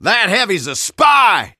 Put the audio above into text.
That heavy's a spy!